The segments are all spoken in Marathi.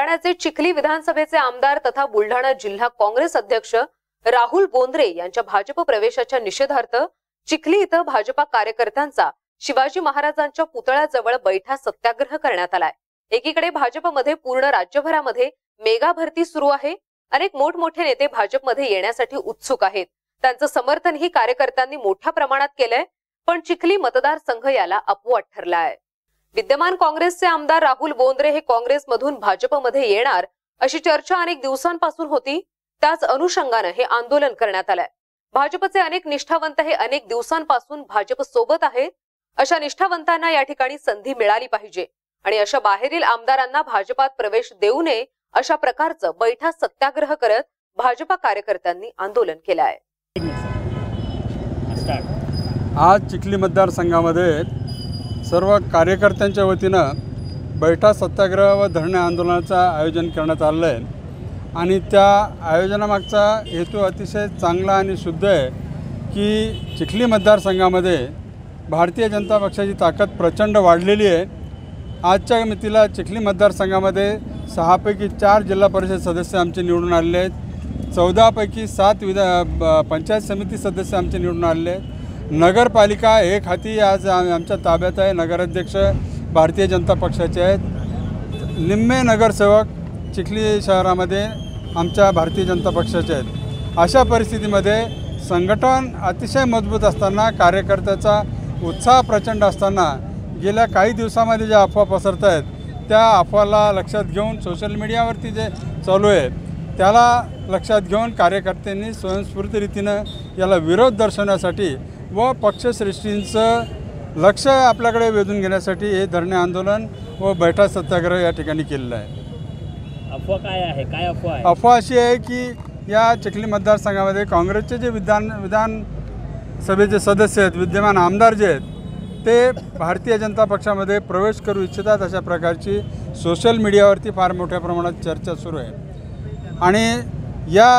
बुलढाण्याचे चिखली विधानसभेचे आमदार तथा बुलढाणा जिल्हा काँग्रेस अध्यक्ष राहुल बोंद्रे यांच्या भाजप प्रवेशाच्या निषेधार्थ चिखली इथं भाजपा कार्यकर्त्यांचा शिवाजी महाराजांच्या पुतळ्याजवळ बैठा सत्याग्रह करण्यात आलाय. एकीकडे भाजपमध्ये पूर्ण राज्यभरामध्ये मेगा भरती सुरू आहे. अनेक मोठमोठे नेते भाजपमध्ये येण्यासाठी उत्सुक आहेत. त्यांचं समर्थन ही कार्यकर्त्यांनी मोठ्या प्रमाणात केलंय. पण चिखली मतदारसंघ याला अपवाद ठरला आहे विद्यमान काँग्रेसचे आमदार राहुल बोंद्रे हे काँग्रेसमधून भाजपमध्ये येणार अशी चर्चा अनेक दिवसांपासून होती. त्याच अनुषंगानं हे आंदोलन करण्यात आलंय. भाजपचे अनेक निष्ठावंत हे अनेक दिवसांपासून भाजप सोबत आहेत. अशा निष्ठावंतांना या ठिकाणी संधी मिळाली पाहिजे. आणि अशा बाहेरील आमदारांना भाजपात प्रवेश देऊ नये अशा प्रकारचं बैठा सत्याग्रह करत भाजपा कार्यकर्त्यांनी आंदोलन केलं आहे आज चिखली मतदारसंघामध्ये सर्व कार्यकर्त्यांच्या वतीनं बैठा सत्याग्रह व धरणे आंदोलनाचं आयोजन करण्यात आलं आहे. आणि त्या आयोजनामागचा हेतू अतिशय चांगला आणि शुद्ध आहे की चिखली मतदारसंघामध्ये भारतीय जनता पक्षाची ताकद प्रचंड वाढलेली आहे. आजच्या मितीला चिखली मतदारसंघामध्ये सहापैकी चार जिल्हा परिषद सदस्य आमचे निवडून आलेले आहेत. चौदापैकी सात विधा पंचायत समिती सदस्य आमचे निवडून आलेले आहेत. नगरपालिका एक हाती आज आम- आमच्या ताब्यात आहे. नगराध्यक्ष भारतीय जनता पक्षाचे आहेत. निम्मे नगरसेवक चिखली शहरामध्ये आमच्या भारतीय जनता पक्षाचे आहेत. अशा परिस्थितीमध्ये संघटन अतिशय मजबूत असताना कार्यकर्त्याचा उत्साह प्रचंड असताना गेल्या काही दिवसामध्ये ज्या अफवा पसरत आहेत त्या अफवाला लक्षात घेऊन सोशल मीडियावरती जे चालू आहे त्याला लक्षात घेऊन कार्यकर्त्यांनी स्वयंस्फूर्तरीतीनं याला विरोध दर्शवण्यासाठी व पक्षश्रेष्ठींचं लक्ष आपल्याकडे वेधून घेण्यासाठी हे धरणे आंदोलन व बैठा सत्याग्रह या ठिकाणी केलेलं आहे. अफवा काय आहे? काय अफवा आहे? अफवा अशी आहे की या चिखली मतदारसंघामध्ये काँग्रेसचे जे विधान विधान सभेचे सदस्य आहेत विद्यमान आमदार जे आहेत ते भारतीय जनता पक्षामध्ये प्रवेश करू इच्छितात अशा प्रकारची सोशल मीडियावरती फार मोठ्या प्रमाणात चर्चा सुरू आहे. आणि या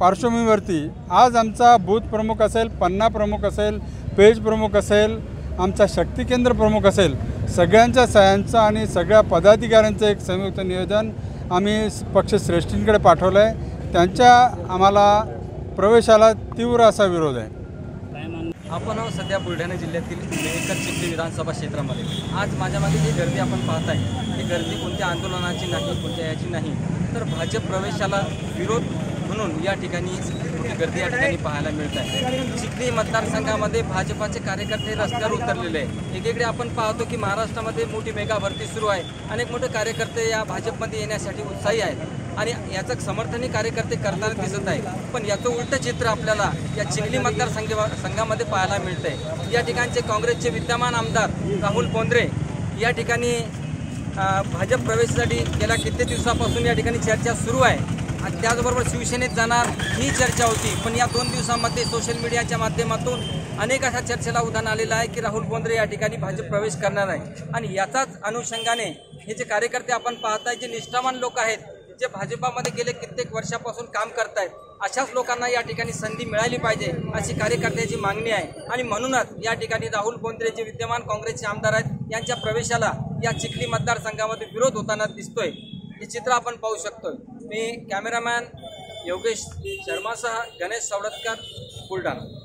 पार्श्वभूमीवरती आज आमचा बूथ प्रमुख असेल पन्ना प्रमुख असेल पेज प्रमुख असेल आमचा शक्ती केंद्र प्रमुख असेल सगळ्यांच्या सह्यांचं आणि सगळ्या पदाधिकाऱ्यांचं एक संयुक्त निवेदन आम्ही पक्षश्रेष्ठींकडे पाठवलं आहे त्यांच्या आम्हाला प्रवेशाला तीव्र असा विरोध आहे. आपण सध्या बुलढाणा जिल्ह्यातील मेहकर चिखली विधानसभा क्षेत्रामध्ये. आज माझ्या मागे जी गर्दी आपण पाहत आहे ती गर्दी कोणत्या आंदोलनाची नाही कोणत्या याची नाही तर भाजप प्रवेशाला विरोध म्हणून या ठिकाणी मोठी गर्दी या ठिकाणी पाहायला मिळत आहे. चिखली मतदारसंघामध्ये भाजपाचे कार्यकर्ते रस्त्यावर उतरलेले आहे एकीकडे आपण पाहतो की महाराष्ट्रामध्ये मोठी मेगा भरती सुरू आहे. अनेक मोठे कार्यकर्ते या भाजपमध्ये येण्यासाठी उत्साही आहेत. आणि याचं समर्थनही कार्यकर्ते करताना दिसत आहे पण याचं उलटं चित्र आपल्याला या चिखली मतदारसंघ संघामध्ये पाहायला मिळतंय. या ठिकाणचे काँग्रेसचे विद्यमान आमदार राहुल बोंद्रे या ठिकाणी भाजप प्रवेशासाठी गेल्या कित्येक दिवसापासून या ठिकाणी चर्चा सुरू आहे. आणि त्याचबरोबर शिवसेनेत जाणार ही चर्चा होती. पण या दोन दिवसामध्ये सोशल मीडियाच्या माध्यमातून अनेक अशा चर्चेला उदाहरण आलेलं आहे की राहुल बोंद्रे या ठिकाणी भाजप प्रवेश करणार आहे. आणि याचाच अनुषंगाने हे जे कार्यकर्ते आपण पाहताय जे निष्ठावान लोक आहेत जे भाजपामध्ये गेले कित्येक वर्षापासून काम करतायत अशाच लोकांना या ठिकाणी संधी मिळाली पाहिजे अशी कार्यकर्त्याची मागणी आहे. आणि म्हणूनच या ठिकाणी राहुल बोंद्रे जे विद्यमान काँग्रेसचे आमदार आहेत यांच्या प्रवेशाला या चिखली मतदारसंघामध्ये विरोध होताना दिसतोय. हे चित्र आपण पाहू शकतोय. मी कॅमेरामॅन योगेश शर्मासह गणेश सवडतकर बुलढाणा.